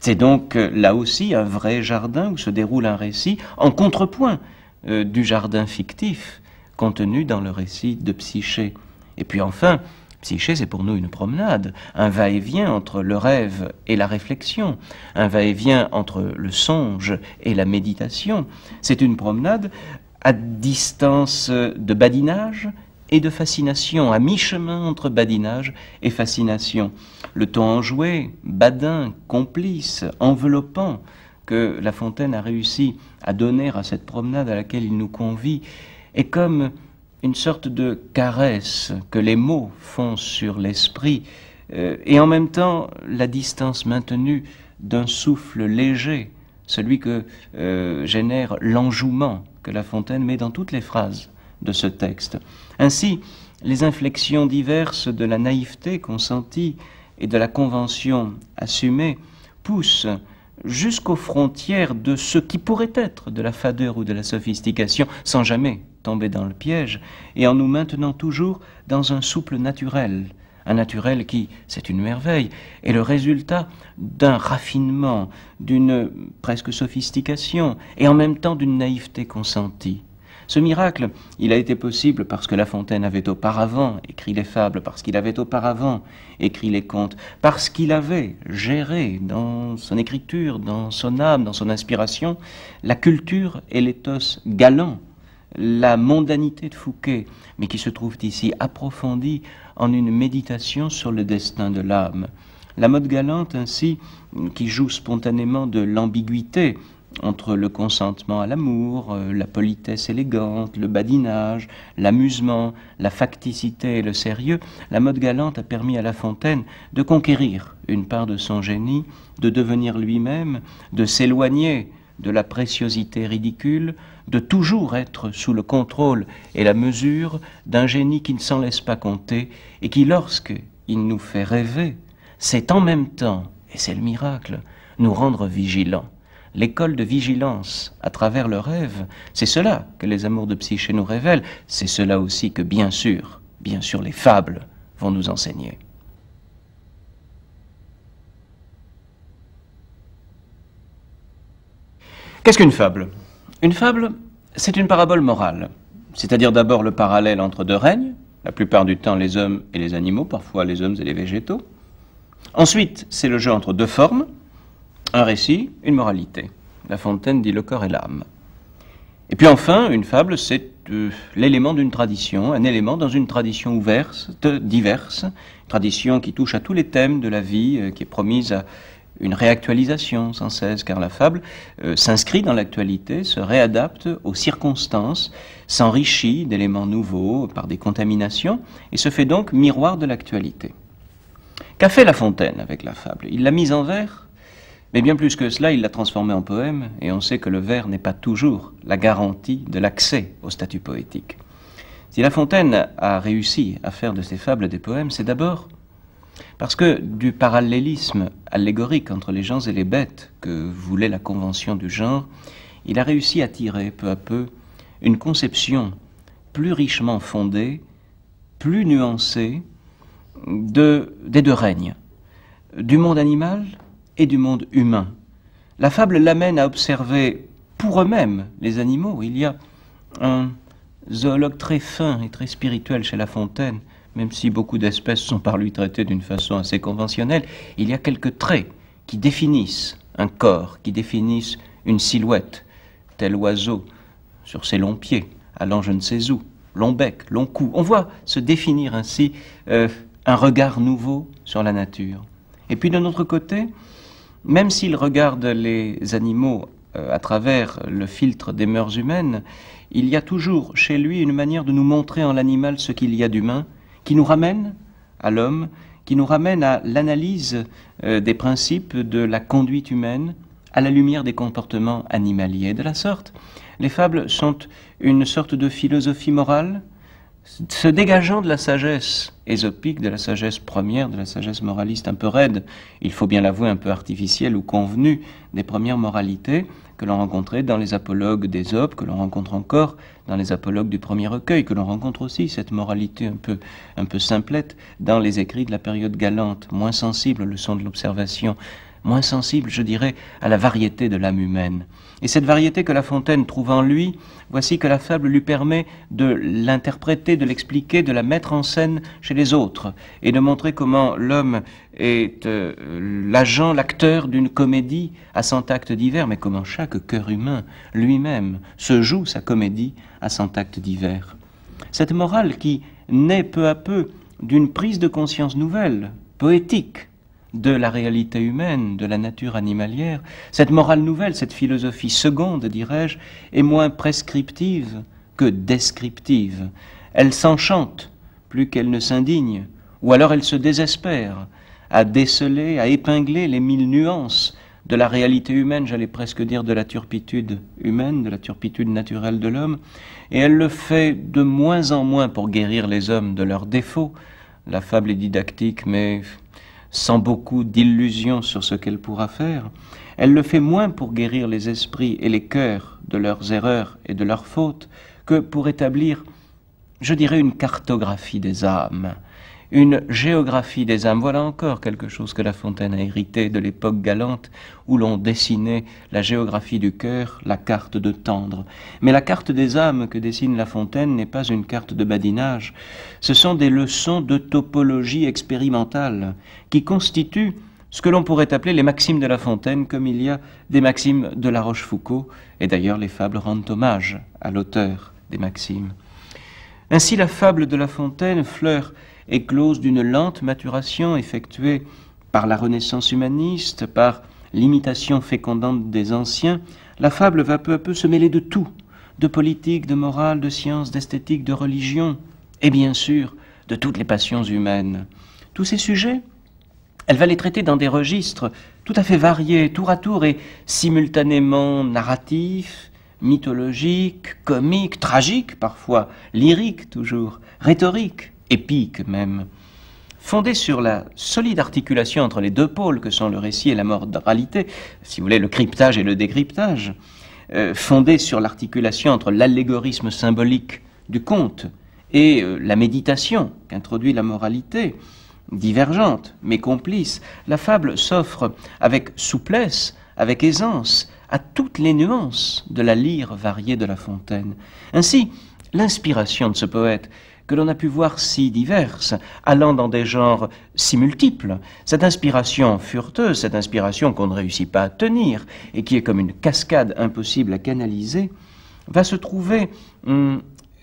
C'est donc euh, là aussi un vrai jardin où se déroule un récit en contrepoint euh, du jardin fictif contenu dans le récit de Psyché. Et puis enfin, Psyché, c'est pour nous une promenade, un va-et-vient entre le rêve et la réflexion, un va-et-vient entre le songe et la méditation. C'est une promenade à distance de badinage et de fascination, à mi-chemin entre badinage et fascination. Le ton enjoué, badin, complice, enveloppant, que La Fontaine a réussi à donner à cette promenade à laquelle il nous convie, est comme une sorte de caresse que les mots font sur l'esprit, euh, et en même temps la distance maintenue d'un souffle léger, celui que euh, génère l'enjouement que La Fontaine met dans toutes les phrases de ce texte. Ainsi, les inflexions diverses de la naïveté consentie et de la convention assumée poussent jusqu'aux frontières de ce qui pourrait être de la fadeur ou de la sophistication, sans jamais tomber dans le piège, et en nous maintenant toujours dans un souple naturel, un naturel qui, c'est une merveille, est le résultat d'un raffinement, d'une presque sophistication, et en même temps d'une naïveté consentie. Ce miracle, il a été possible parce que La Fontaine avait auparavant écrit les fables, parce qu'il avait auparavant écrit les contes, parce qu'il avait géré dans son écriture, dans son âme, dans son inspiration, la culture et l'éthos galant, la mondanité de Fouquet, mais qui se trouve ici approfondie en une méditation sur le destin de l'âme. La mode galante ainsi, qui joue spontanément de l'ambiguïté, entre le consentement à l'amour, euh, la politesse élégante, le badinage, l'amusement, la facticité et le sérieux, la mode galante a permis à La Fontaine de conquérir une part de son génie, de devenir lui-même, de s'éloigner de la préciosité ridicule, de toujours être sous le contrôle et la mesure d'un génie qui ne s'en laisse pas compter et qui, lorsque il nous fait rêver, c'est en même temps, et c'est le miracle, nous rendre vigilants l'école de vigilance à travers le rêve, c'est cela que les amours de Psyché nous révèlent, c'est cela aussi que bien sûr, bien sûr les fables vont nous enseigner. Qu'est-ce qu'une fable? Une fable, c'est une parabole morale, c'est-à-dire d'abord le parallèle entre deux règnes, la plupart du temps les hommes et les animaux, parfois les hommes et les végétaux. Ensuite, c'est le jeu entre deux formes, un récit, une moralité. La Fontaine dit le corps et l'âme. Et puis enfin, une fable, c'est euh, l'élément d'une tradition, un élément dans une tradition ouverte, diverse, tradition qui touche à tous les thèmes de la vie, euh, qui est promise à une réactualisation sans cesse, car la fable euh, s'inscrit dans l'actualité, se réadapte aux circonstances, s'enrichit d'éléments nouveaux par des contaminations, et se fait donc miroir de l'actualité. Qu'a fait La Fontaine avec la fable? Il l'a mise en vers mais bien plus que cela, il l'a transformé en poème, et on sait que le vers n'est pas toujours la garantie de l'accès au statut poétique. Si La Fontaine a réussi à faire de ses fables des poèmes, c'est d'abord parce que du parallélisme allégorique entre les gens et les bêtes que voulait la convention du genre, il a réussi à tirer peu à peu une conception plus richement fondée, plus nuancée de, des deux règnes, du monde animal et du monde humain. La fable l'amène à observer pour eux-mêmes les animaux. Il y a un zoologue très fin et très spirituel chez La Fontaine, même si beaucoup d'espèces sont par lui traitées d'une façon assez conventionnelle, il y a quelques traits qui définissent un corps, qui définissent une silhouette, tel oiseau sur ses longs pieds, allant je ne sais où, long bec, long cou. On voit se définir ainsi euh, un regard nouveau sur la nature. Et puis de notre côté, même s'il regarde les animaux euh, à travers le filtre des mœurs humaines, il y a toujours chez lui une manière de nous montrer en l'animal ce qu'il y a d'humain, qui nous ramène à l'homme, qui nous ramène à l'analyse euh, des principes de la conduite humaine à la lumière des comportements animaliers. De la sorte, les fables sont une sorte de philosophie morale, se dégageant de la sagesse ésopique, de la sagesse première, de la sagesse moraliste un peu raide, il faut bien l'avouer un peu artificielle ou convenue des premières moralités, que l'on rencontrait dans les apologues d'Ésope, que l'on rencontre encore dans les apologues du premier recueil, que l'on rencontre aussi cette moralité un peu, un peu simplette dans les écrits de la période galante, moins sensible au leçon de l'observation, moins sensible, je dirais, à la variété de l'âme humaine. Et cette variété que La Fontaine trouve en lui, voici que la fable lui permet de l'interpréter, de l'expliquer, de la mettre en scène chez les autres, et de montrer comment l'homme est euh, l'agent, l'acteur d'une comédie à cent actes divers, mais comment chaque cœur humain lui-même se joue sa comédie à cent actes divers. Cette morale qui naît peu à peu d'une prise de conscience nouvelle, poétique, de la réalité humaine, de la nature animalière, cette morale nouvelle, cette philosophie seconde, dirais-je, est moins prescriptive que descriptive. Elle s'enchante plus qu'elle ne s'indigne, ou alors elle se désespère à déceler, à épingler les mille nuances de la réalité humaine, j'allais presque dire de la turpitude humaine, de la turpitude naturelle de l'homme, et elle le fait de moins en moins pour guérir les hommes de leurs défauts. La fable est didactique, mais sans beaucoup d'illusions sur ce qu'elle pourra faire. Elle le fait moins pour guérir les esprits et les cœurs de leurs erreurs et de leurs fautes que pour établir, je dirais, une cartographie des âmes, une géographie des âmes. Voilà encore quelque chose que La Fontaine a hérité de l'époque galante où l'on dessinait la géographie du cœur, la carte de tendre. Mais la carte des âmes que dessine La Fontaine n'est pas une carte de badinage, ce sont des leçons de topologie expérimentale qui constituent ce que l'on pourrait appeler les maximes de La Fontaine, comme il y a des maximes de La Rochefoucauld, et d'ailleurs les fables rendent hommage à l'auteur des maximes. Ainsi la fable de La Fontaine, fleur éclose d'une lente maturation effectuée par la Renaissance humaniste, par l'imitation fécondante des anciens, la fable va peu à peu se mêler de tout, de politique, de morale, de science, d'esthétique, de religion, et bien sûr de toutes les passions humaines. Tous ces sujets, elle va les traiter dans des registres tout à fait variés, tour à tour et simultanément narratifs, mythologiques, comiques, tragiques parfois, lyriques toujours, rhétoriques, épiques même. Fondée sur la solide articulation entre les deux pôles que sont le récit et la moralité, si vous voulez, le cryptage et le décryptage, euh, fondée sur l'articulation entre l'allégorisme symbolique du conte et euh, la méditation qu'introduit la moralité, divergente mais complice, la fable s'offre avec souplesse, avec aisance, à toutes les nuances de la lyre variée de La Fontaine. Ainsi, l'inspiration de ce poète que l'on a pu voir si diverses, allant dans des genres si multiples. Cette inspiration fureteuse, cette inspiration qu'on ne réussit pas à tenir et qui est comme une cascade impossible à canaliser, va se trouver hum,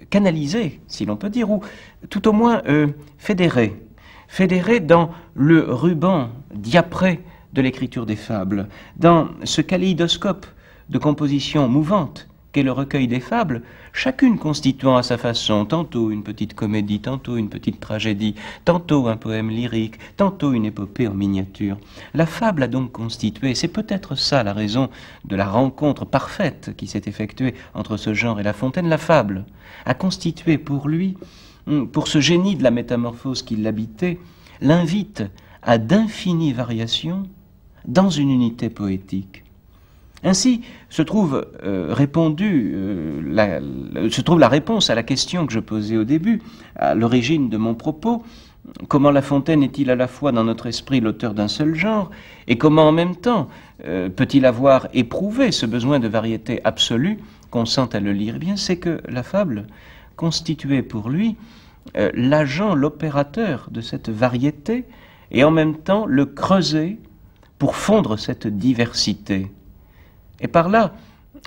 canalisée, si l'on peut dire, ou tout au moins euh, fédérée, fédérée dans le ruban diapré de l'écriture des fables, dans ce kaléidoscope de composition mouvante qu'est le recueil des fables, chacune constituant à sa façon tantôt une petite comédie, tantôt une petite tragédie, tantôt un poème lyrique, tantôt une épopée en miniature. La fable a donc constitué, c'est peut-être ça la raison de la rencontre parfaite qui s'est effectuée entre ce genre et La Fontaine, la fable a constitué pour lui, hum, pour ce génie de la métamorphose qui l'habitait, l'invite à d'infinies variations dans une unité poétique. Ainsi se trouve euh, euh, la, se trouve la réponse à la question que je posais au début, à l'origine de mon propos. Comment La Fontaine est-il à la fois dans notre esprit l'auteur d'un seul genre, et comment en même temps euh, peut-il avoir éprouvé ce besoin de variété absolue qu'on sent à le lire? Eh bien, c'est que la fable constituait pour lui l'agent, l'opérateur de cette variété, et en même temps le creuser pour fondre cette diversité. Et par là,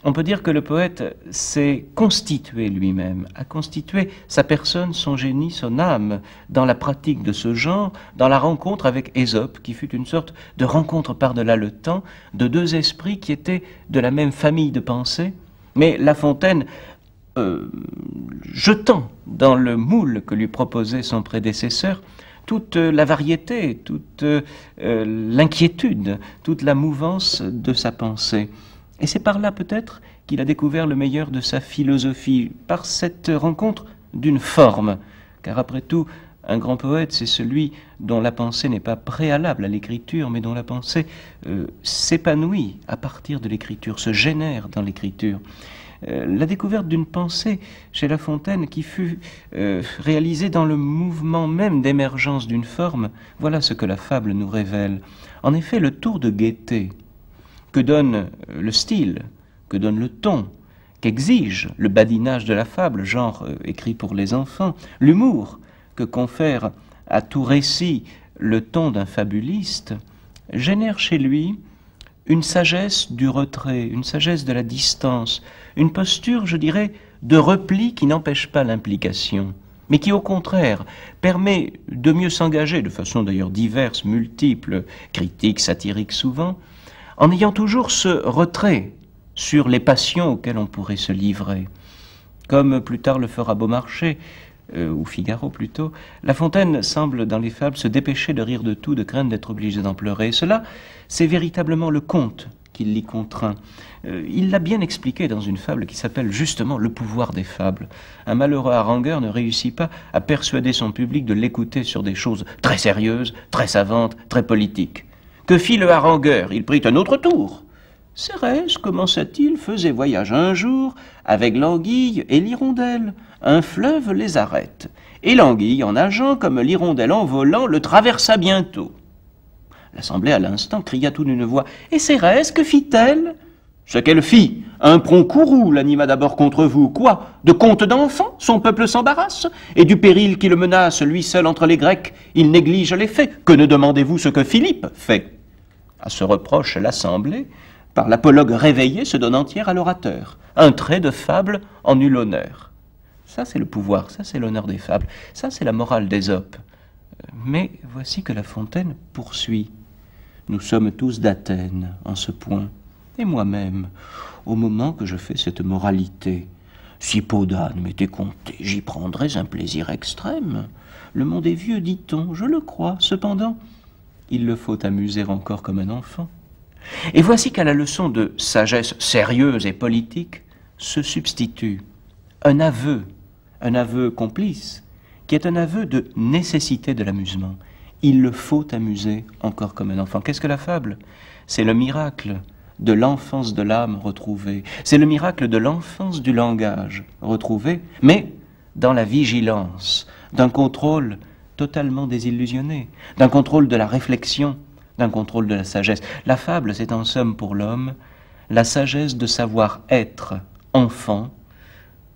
on peut dire que le poète s'est constitué lui-même, a constitué sa personne, son génie, son âme dans la pratique de ce genre, dans la rencontre avec Ésope, qui fut une sorte de rencontre par-delà le temps de deux esprits qui étaient de la même famille de pensée, mais La Fontaine, euh, jetant dans le moule que lui proposait son prédécesseur, toute la variété, toute euh, l'inquiétude, toute la mouvance de sa pensée. Et c'est par là peut-être qu'il a découvert le meilleur de sa philosophie, par cette rencontre d'une forme. Car après tout, un grand poète, c'est celui dont la pensée n'est pas préalable à l'écriture, mais dont la pensée euh, s'épanouit à partir de l'écriture, se génère dans l'écriture. Euh, la découverte d'une pensée chez La Fontaine qui fut euh, réalisée dans le mouvement même d'émergence d'une forme, voilà ce que la fable nous révèle. En effet, le tour de gaieté, que donne euh, le style, que donne le ton, qu'exige le badinage de la fable, genre euh, écrit pour les enfants, l'humour que confère à tout récit le ton d'un fabuliste, génère chez lui une sagesse du retrait, une sagesse de la distance, une posture, je dirais, de repli qui n'empêche pas l'implication, mais qui au contraire permet de mieux s'engager, de façon d'ailleurs diverse, multiple, critique, satirique souvent, en ayant toujours ce retrait sur les passions auxquelles on pourrait se livrer. Comme plus tard le fera Beaumarchais, euh, ou Figaro plutôt, La Fontaine semble dans les fables se dépêcher de rire de tout, de crainte d'être obligé d'en pleurer. Et cela, c'est véritablement le conte qui l'y contraint. Euh, il l'a bien expliqué dans une fable qui s'appelle justement Le pouvoir des fables. Un malheureux harangueur ne réussit pas à persuader son public de l'écouter sur des choses très sérieuses, très savantes, très politiques. Que fit le harangueur? Il prit un autre tour. Cérès, commença-t-il, faisait voyage un jour avec l'anguille et l'hirondelle. Un fleuve les arrête. Et l'anguille, en nageant comme l'hirondelle en volant, le traversa bientôt. L'assemblée à l'instant cria tout d'une voix. Et Cérès, que fit-elle Ce qu'elle fit. Un prompt courroux l'anima d'abord contre vous. Quoi? De contes d'enfants Son peuple s'embarrasse Et du péril qui le menace, lui seul entre les Grecs, il néglige les faits. Que ne demandez-vous ce que Philippe fait? À ce reproche, l'Assemblée, par l'apologue réveillé, se donne entière à l'orateur. Un trait de fable en nul honneur. Ça, c'est le pouvoir, ça, c'est l'honneur des fables, ça, c'est la morale d'Ésope. Mais voici que La Fontaine poursuit. Nous sommes tous d'Athènes en ce point, et moi-même, au moment que je fais cette moralité. Si peau d'âne m'était comptée, j'y prendrais un plaisir extrême. Le monde est vieux, dit-on, je le crois. Cependant, il le faut amuser encore comme un enfant. Et voici qu'à la leçon de sagesse sérieuse et politique se substitue un aveu, un aveu complice, qui est un aveu de nécessité de l'amusement. Il le faut amuser encore comme un enfant. Qu'est-ce que la fable? C'est le miracle de l'enfance de l'âme retrouvée. C'est le miracle de l'enfance du langage retrouvé, mais dans la vigilance d'un contrôle totalement désillusionné, d'un contrôle de la réflexion, d'un contrôle de la sagesse. La fable, c'est en somme pour l'homme la sagesse de savoir être enfant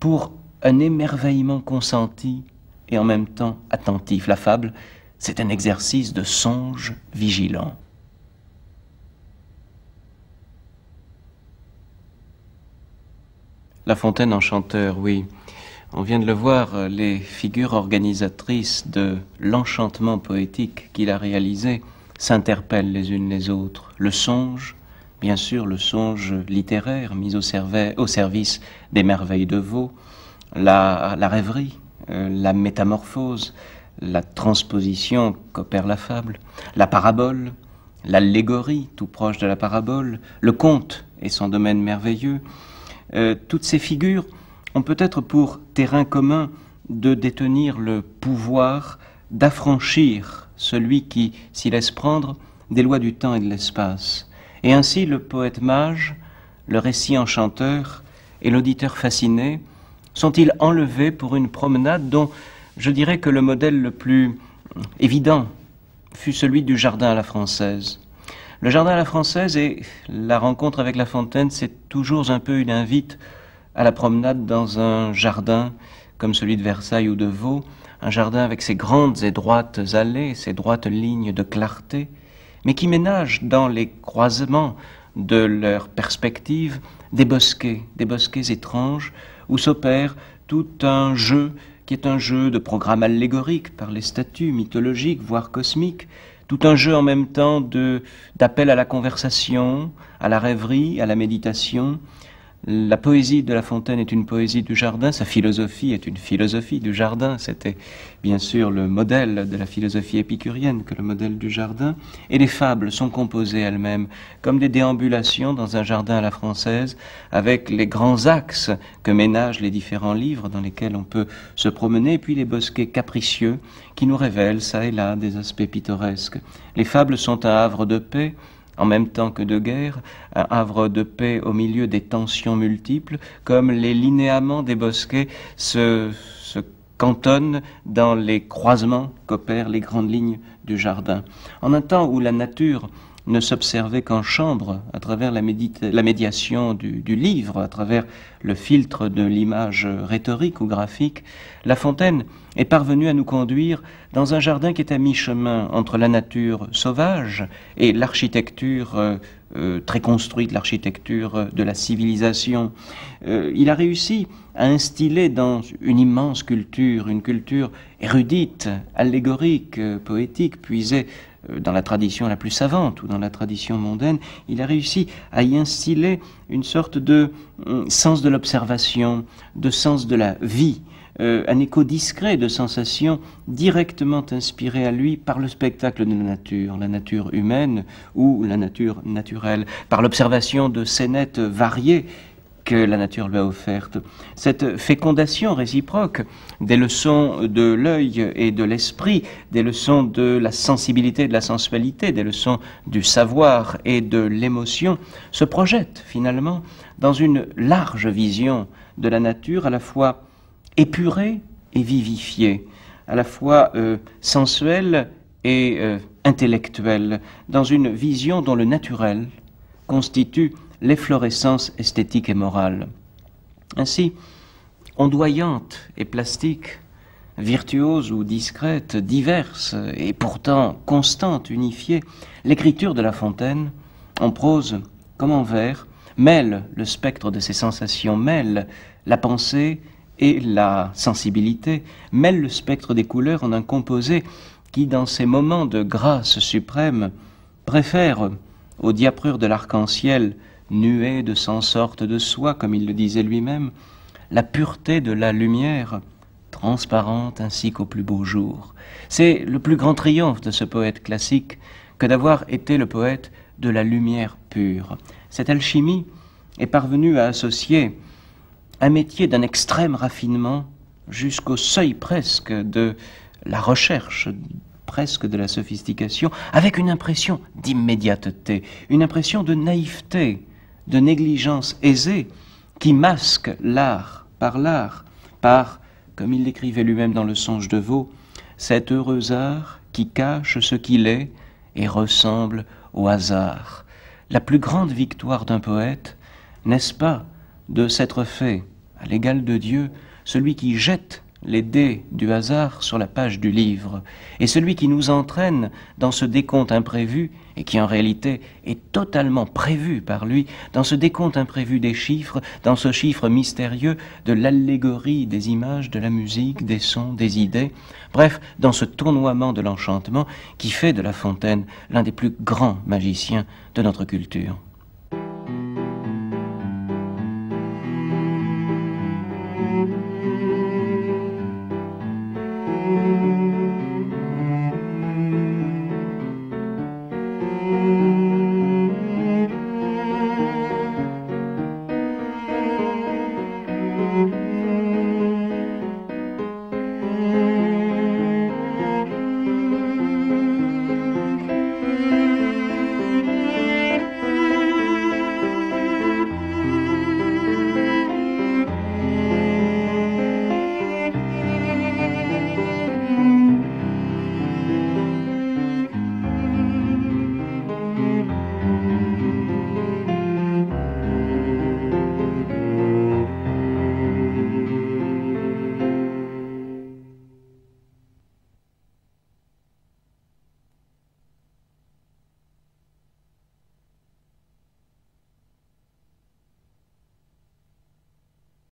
pour un émerveillement consenti et en même temps attentif. La fable, c'est un exercice de songe vigilant. La Fontaine enchanteur, oui. On vient de le voir, euh, les figures organisatrices de l'enchantement poétique qu'il a réalisé s'interpellent les unes les autres. Le songe, bien sûr, le songe littéraire mis au, service des merveilles de Vaux, la, rêverie, euh, la métamorphose, la transposition qu'opère la fable, la parabole, l'allégorie, tout proche de la parabole, le conte et son domaine merveilleux. Euh, toutes ces figures ont peut-être pour terrain commun de détenir le pouvoir d'affranchir celui qui s'y laisse prendre des lois du temps et de l'espace. Et ainsi le poète mage le récit enchanteur et l'auditeur fasciné sont-ils enlevés pour une promenade dont je dirais que le modèle le plus évident fut celui du jardin à la française Le jardin à la française et la rencontre avec La Fontaine, c'est toujours un peu une invite à la promenade dans un jardin comme celui de Versailles ou de Vaux, un jardin avec ses grandes et droites allées, ses droites lignes de clarté, mais qui ménage dans les croisements de leurs perspectives des bosquets, des bosquets étranges, où s'opère tout un jeu qui est un jeu de programme allégorique par les statues mythologiques, voire cosmiques, tout un jeu en même temps d'appel à la conversation, à la rêverie, à la méditation, la poésie de La Fontaine est une poésie du jardin, sa philosophie est une philosophie du jardin. C'était bien sûr le modèle de la philosophie épicurienne que le modèle du jardin. Et les fables sont composées elles-mêmes comme des déambulations dans un jardin à la française, avec les grands axes que ménagent les différents livres dans lesquels on peut se promener, et puis les bosquets capricieux qui nous révèlent ça et là des aspects pittoresques. Les fables sont un havre de paix en même temps que de guerre, un havre de paix au milieu des tensions multiples, comme les linéaments des bosquets se, se cantonnent dans les croisements qu'opèrent les grandes lignes du jardin. En un temps où la nature ne s'observait qu'en chambre, à travers la, médiation du, du, livre, à travers le filtre de l'image rhétorique ou graphique, La Fontaine est parvenue à nous conduire dans un jardin qui est à mi-chemin entre la nature sauvage et l'architecture euh, euh, très construite, l'architecture de la civilisation. Euh, il a réussi à instiller dans une immense culture, une culture érudite, allégorique, poétique, puisée euh, dans la tradition la plus savante ou dans la tradition mondaine, il a réussi à y instiller une sorte de euh, sens de l'observation, de sens de la vie, euh, un écho discret de sensations directement inspirées à lui par le spectacle de la nature, la nature humaine ou la nature naturelle, par l'observation de scénettes variées que la nature lui a offerte. Cette fécondation réciproque des leçons de l'œil et de l'esprit, des leçons de la sensibilité et de la sensualité, des leçons du savoir et de l'émotion, se projette finalement dans une large vision de la nature à la fois épurée et vivifiée, à la fois euh, sensuelle et euh, intellectuelle, dans une vision dont le naturel constitue l'efflorescence esthétique et morale. Ainsi, ondoyante et plastique, virtuose ou discrète, diverse et pourtant constante, unifiée, l'écriture de La Fontaine, en prose comme en vers, mêle le spectre de ses sensations, mêle la pensée et la sensibilité, mêle le spectre des couleurs en un composé qui, dans ces moments de grâce suprême, préfère aux diaprures de l'arc-en-ciel nuée de cent sortes de soie, comme il le disait lui-même, la pureté de la lumière, transparente ainsi qu'au plus beau jour. C'est le plus grand triomphe de ce poète classique que d'avoir été le poète de la lumière pure. Cette alchimie est parvenue à associer un métier d'un extrême raffinement jusqu'au seuil presque de la recherche presque de la sophistication, avec une impression d'immédiateté, une impression de naïveté, de négligence aisée qui masque l'art par l'art, par, comme il l'écrivait lui-même dans le songe de Vaux, cet heureux art qui cache ce qu'il est et ressemble au hasard. La plus grande victoire d'un poète, n'est-ce pas, de s'être fait, l'égal de Dieu, celui qui jette les dés du hasard sur la page du livre, et celui qui nous entraîne dans ce décompte imprévu, et qui en réalité est totalement prévu par lui, dans ce décompte imprévu des chiffres, dans ce chiffre mystérieux de l'allégorie des images, de la musique, des sons, des idées, bref, dans ce tournoiement de l'enchantement qui fait de La Fontaine l'un des plus grands magiciens de notre culture.